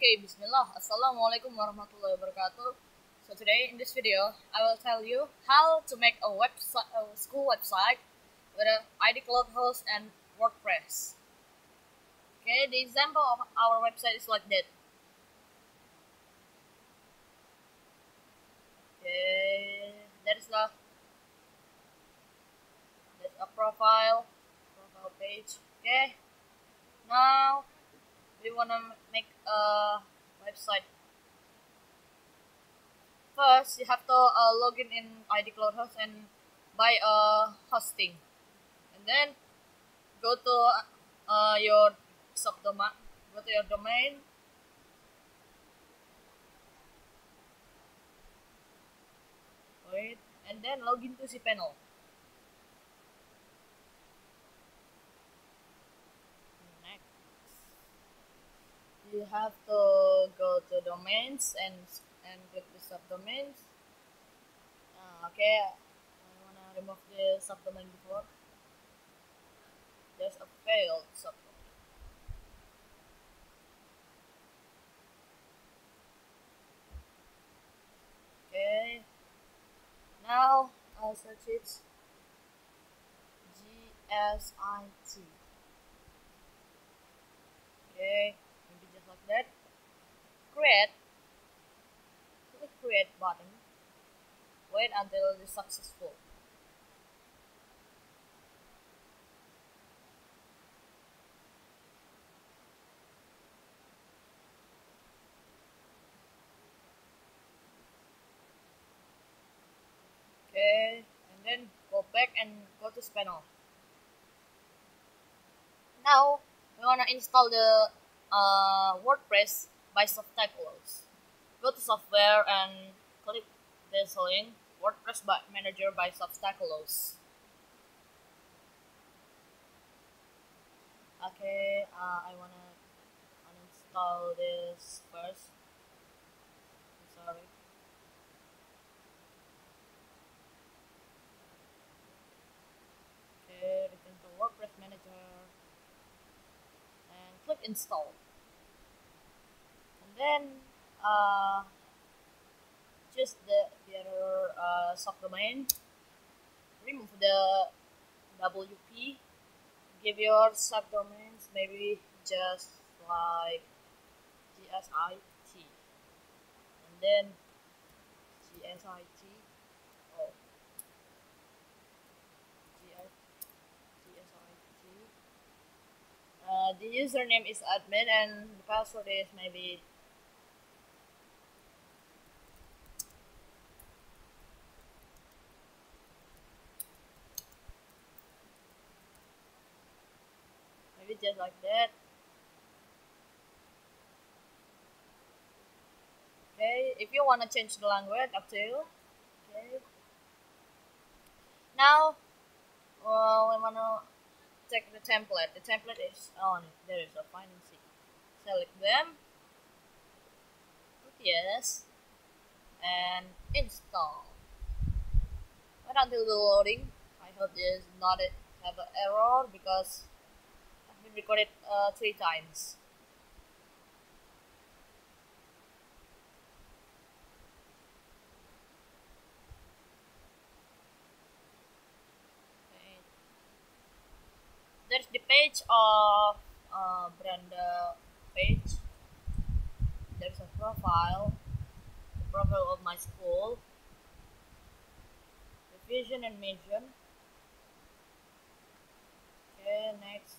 Okay, Bismillah. Assalamualaikum warahmatullahi wabarakatuh. So today in this video, I will tell you how to make a website, a school website with an ID Cloud host and WordPress. Okay, the example of our website is like that. Okay, that is the that's a profile profile page. Okay, now wanna make a website. First, you have to uh, log in in ID Cloud Host and buy a hosting, and then go to uh, your subdomain. Go to your domain. Wait, and then log into cPanel. You have to go to domains and and click the subdomains. Uh, okay I wanna remove the subdomain before. There's a failed subdomain. Okay. Now I'll search it. GSIT okay create click create button wait until it is successful. Okay and then go back and go to panel now we want to install the uh, WordPress by Softaculous. Go to software and click this link, WordPress by Manager by Softaculous. Okay, uh, I wanna uninstall this first. sorry. Okay, return to WordPress Manager and click install then uh, just the, the other uh, subdomain remove the WP give your subdomains maybe just like GSIT and then GSIT oh. GSIT uh, the username is admin and the password is maybe just like that. Okay if you want to change the language up to you. Okay. Now well I want to check the template. The template is oh, on there is a financing select them. Yes. And install. Wait until the loading. I hope this not have an error because been recorded uh, three times. There's the page of uh, Beranda page. There's a profile, the profile of my school, the vision and mission. Okay, next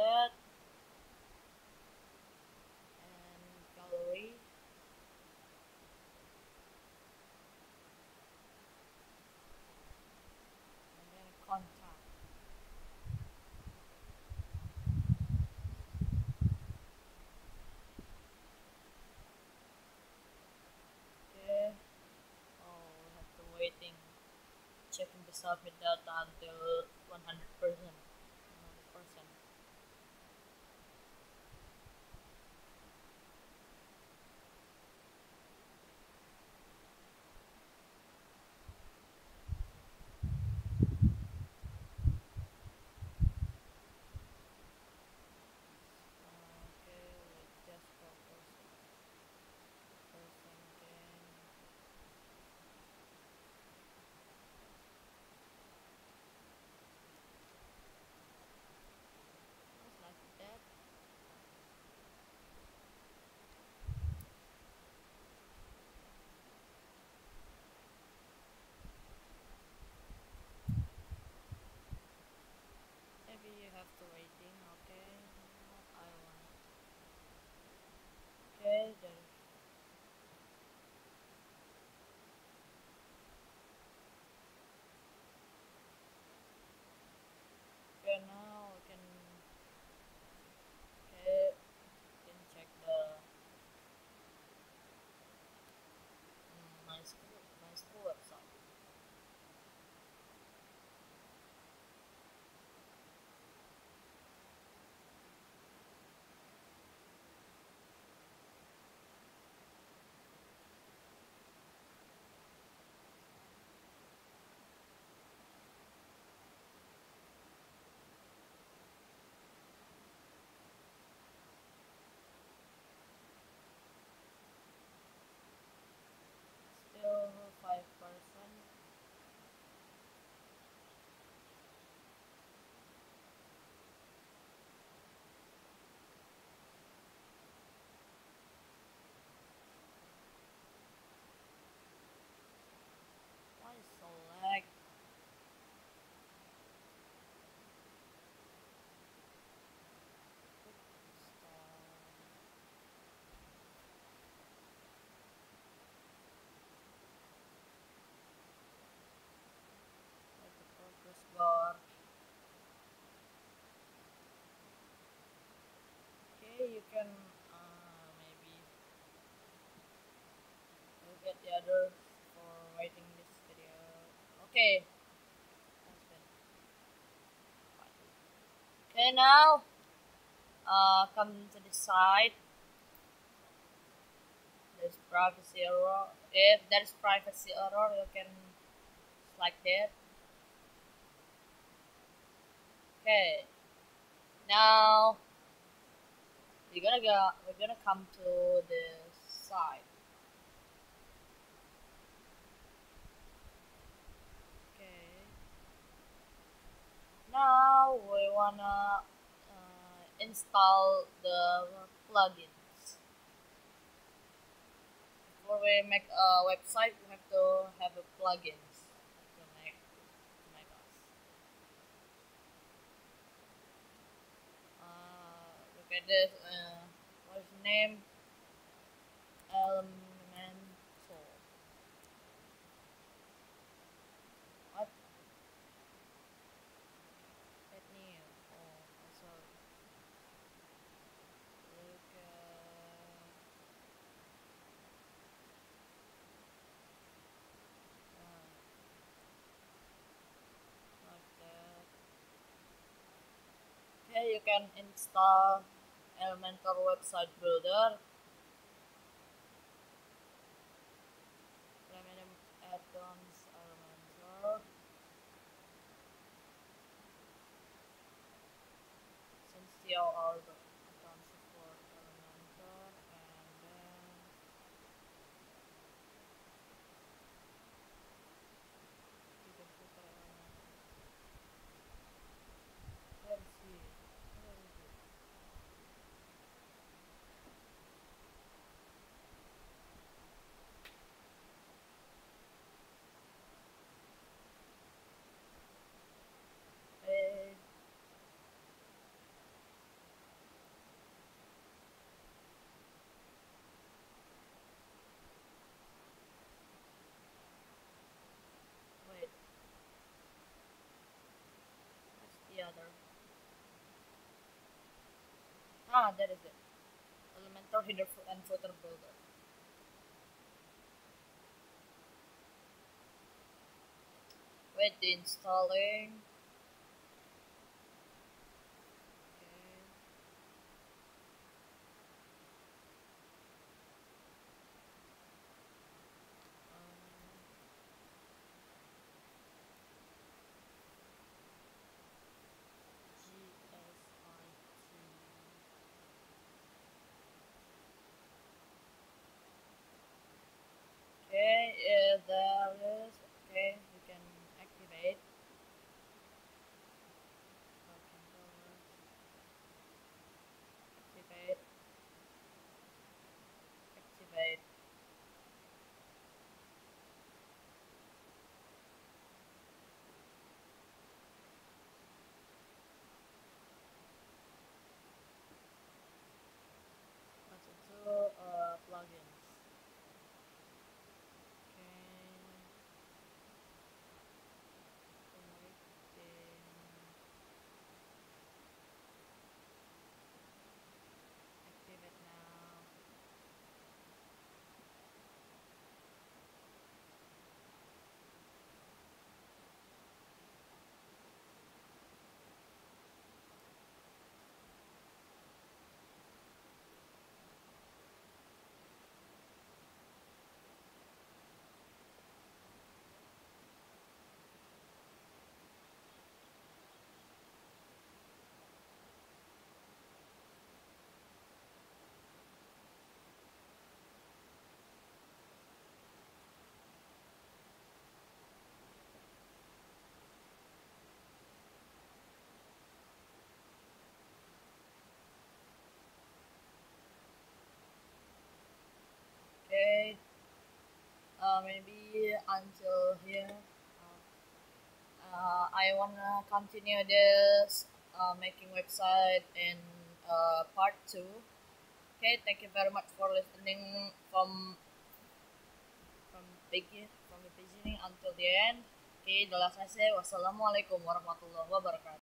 that. And gallery and then contact. Okay. Oh we have to waiting checking the submit data until 100 Okay. Okay, now uh, come to the side. There's privacy error. If there's privacy error, you can like that. Okay. Now we're gonna go. We're gonna come to the side. Now we wanna uh, install the plugins. Before we make a website, we have to have a plugins to make to make us. Uh, look at this. Uh, what's name? Elementor. Can install Elementor website builder. Ah, that is it. Elementor header and footer builder. Wait, the installing. Maybe until here. Uh, I wanna continue this uh, making website in uh, part two. Okay, thank you very much for listening from from begin from the beginning until the end. Oke, jelas saya. Wassalamualaikum warahmatullahi wabarakatuh.